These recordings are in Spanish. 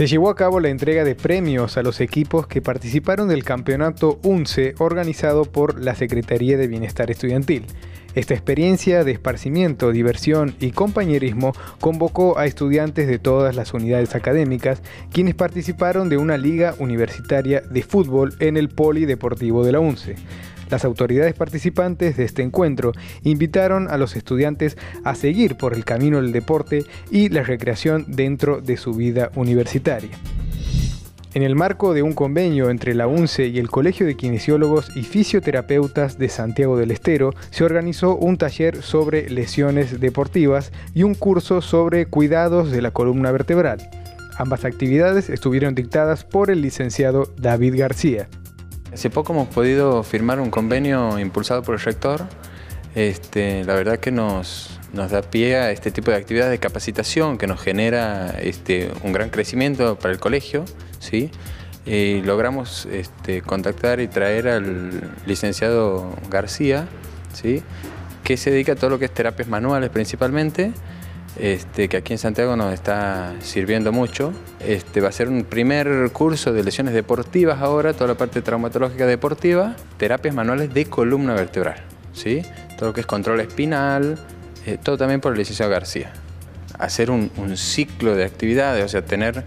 Se llevó a cabo la entrega de premios a los equipos que participaron del campeonato UNCE organizado por la Secretaría de Bienestar Estudiantil. Esta experiencia de esparcimiento, diversión y compañerismo convocó a estudiantes de todas las unidades académicas, quienes participaron de una liga universitaria de fútbol en el Polideportivo de la UNCE. Las autoridades participantes de este encuentro invitaron a los estudiantes a seguir por el camino del deporte y la recreación dentro de su vida universitaria. En el marco de un convenio entre la UNCE y el Colegio de Kinesiólogos y Fisioterapeutas de Santiago del Estero, se organizó un taller sobre lesiones deportivas y un curso sobre cuidados de la columna vertebral. Ambas actividades estuvieron dictadas por el licenciado David García. Hace poco hemos podido firmar un convenio impulsado por el rector. Este, la verdad que nos, nos da pie a este tipo de actividades de capacitación que nos genera este, un gran crecimiento para el colegio. ¿sí? Y logramos este, contactar y traer al licenciado García, ¿sí? que se dedica a todo lo que es terapias manuales principalmente este, que aquí en Santiago nos está sirviendo mucho. Este, va a ser un primer curso de lesiones deportivas ahora, toda la parte traumatológica deportiva, terapias manuales de columna vertebral, ¿sí? todo lo que es control espinal, eh, todo también por el licenciado García. Hacer un, ciclo de actividades, o sea, tener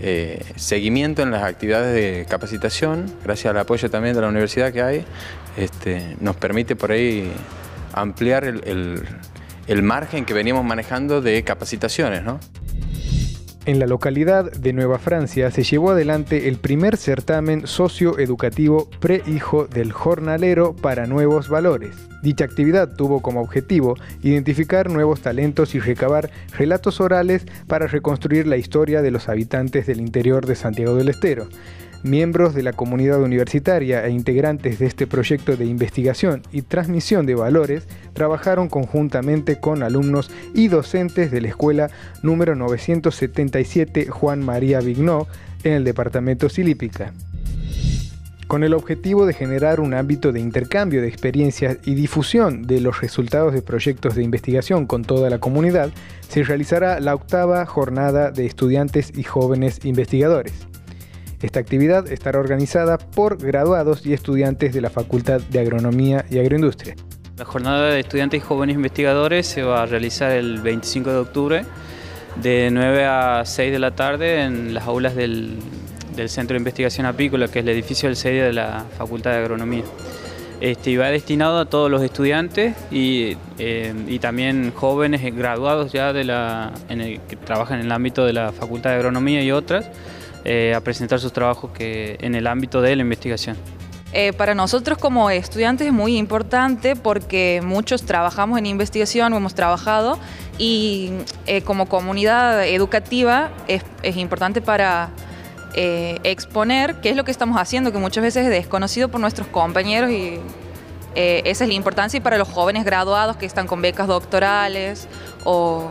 eh, seguimiento en las actividades de capacitación, gracias al apoyo también de la universidad que hay, este, nos permite por ahí ampliar el el margen que veníamos manejando de capacitaciones. ¿no? En la localidad de Nueva Francia se llevó adelante el primer certamen socioeducativo prehijo del jornalero para nuevos valores. Dicha actividad tuvo como objetivo identificar nuevos talentos y recabar relatos orales para reconstruir la historia de los habitantes del interior de Santiago del Estero. Miembros de la comunidad universitaria e integrantes de este proyecto de investigación y transmisión de valores trabajaron conjuntamente con alumnos y docentes de la escuela número 977 Juan María Vignó en el departamento Silípica con el objetivo de generar un ámbito de intercambio de experiencias y difusión de los resultados de proyectos de investigación con toda la comunidad, se realizará la octava jornada de estudiantes y jóvenes investigadores. Esta actividad estará organizada por graduados y estudiantes de la Facultad de Agronomía y Agroindustria. La jornada de estudiantes y jóvenes investigadores se va a realizar el 25 de octubre de 9 a 6 de la tarde en las aulas del, Centro de Investigación Apícola, que es el edificio del sede de la Facultad de Agronomía. Este, y va destinado a todos los estudiantes y, eh, también jóvenes graduados ya de la, que trabajan en el ámbito de la Facultad de Agronomía y otras, eh, a presentar sus trabajos que, en el ámbito de la investigación. Eh, para nosotros como estudiantes es muy importante porque muchos trabajamos en investigación o hemos trabajado y eh, como comunidad educativa es, importante para exponer qué es lo que estamos haciendo, que muchas veces es desconocido por nuestros compañeros y esa es la importancia y para los jóvenes graduados que están con becas doctorales o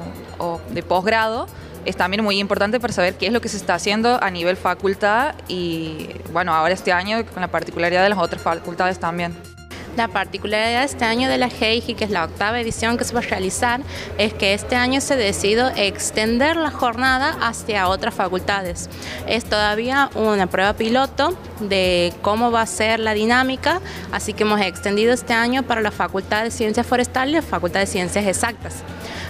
de posgrado es también muy importante para saber qué es lo que se está haciendo a nivel facultad y bueno, ahora este año con la particularidad de las otras facultades también. La particularidad de este año de la GEIGI, que es la octava edición que se va a realizar, es que este año se decidió extender la jornada hacia otras facultades. Es todavía una prueba piloto de cómo va a ser la dinámica, así que hemos extendido este año para la Facultad de Ciencias Forestales y la Facultad de Ciencias Exactas.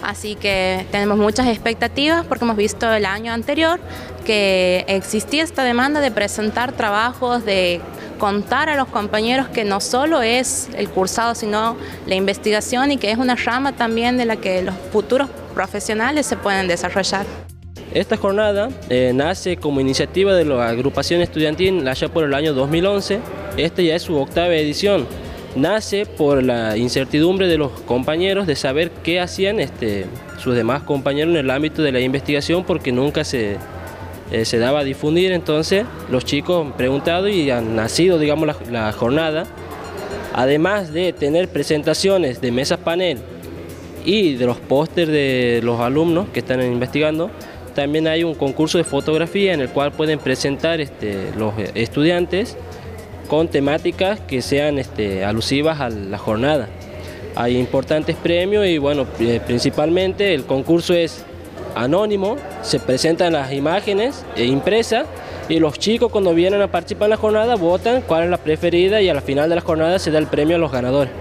Así que tenemos muchas expectativas porque hemos visto el año anterior que existía esta demanda de presentar trabajos, de contar a los compañeros que no solo es el cursado, sino la investigación y que es una rama también de la que los futuros profesionales se pueden desarrollar. Esta jornada eh, nace como iniciativa de la agrupación estudiantil allá por el año 2011. Esta ya es su octava edición nace por la incertidumbre de los compañeros de saber qué hacían este, sus demás compañeros en el ámbito de la investigación porque nunca se, eh, se daba a difundir. Entonces los chicos han preguntado y han nacido digamos, la, jornada. Además de tener presentaciones de mesas panel y de los pósters de los alumnos que están investigando, también hay un concurso de fotografía en el cual pueden presentar este, los estudiantes con temáticas que sean este, alusivas a la jornada. hay importantes premios y bueno, eh, principalmente el concurso es anónimo, se presentan las imágenes e impresas y los chicos cuando vienen a participar en la jornada votan cuál es la preferida y a la final de la jornada se da el premio a los ganadores.